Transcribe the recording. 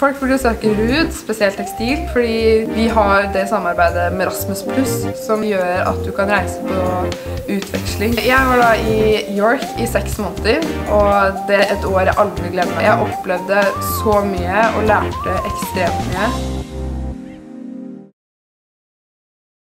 Folk burde søke RUD, spesielt tekstil, fordi vi har det samarbeidet med Rasmus Plus som gjør at du kan reise på utveksling. Jeg var da i York i seks måneder, og det er et år jeg aldri glemmer. Jeg opplevde så mye og lærte ekstremt mye.